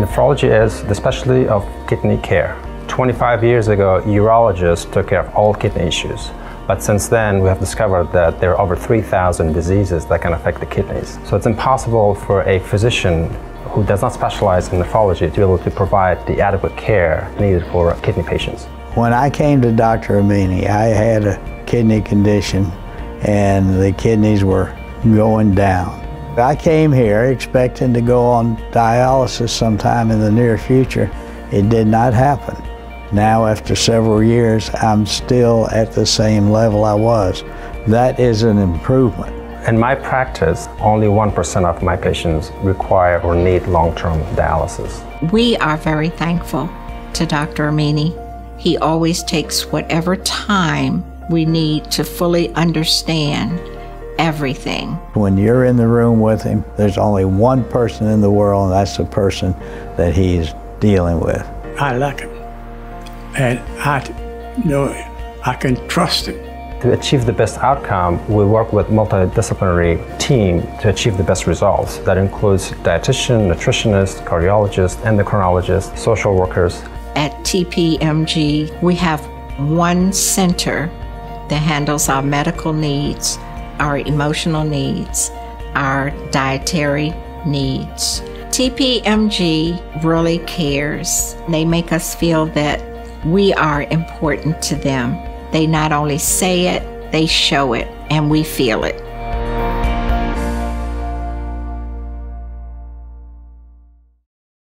Nephrology is the specialty of kidney care. 25 years ago, urologists took care of all kidney issues. But since then, we have discovered that there are over 3,000 diseases that can affect the kidneys. So it's impossible for a physician who does not specialize in nephrology to be able to provide the adequate care needed for kidney patients. When I came to Dr. Amini, I had a kidney condition and the kidneys were going down. I came here expecting to go on dialysis sometime in the near future. It did not happen. Now, after several years, I'm still at the same level I was. That is an improvement. In my practice, only 1% of my patients require or need long term dialysis. We are very thankful to Dr. Amini. He always takes whatever time we need to fully understand everything. When you're in the room with him, there's only one person in the world, and that's the person that he's dealing with. I like him, and I know I can trust him. To achieve the best outcome, we work with multidisciplinary team to achieve the best results. That includes dietitian, nutritionist, cardiologist, endocrinologist, social workers. At TPMG, we have one center that handles our medical needs, our emotional needs, our dietary needs. TPMG really cares. They make us feel that we are important to them. They not only say it, they show it, and we feel it.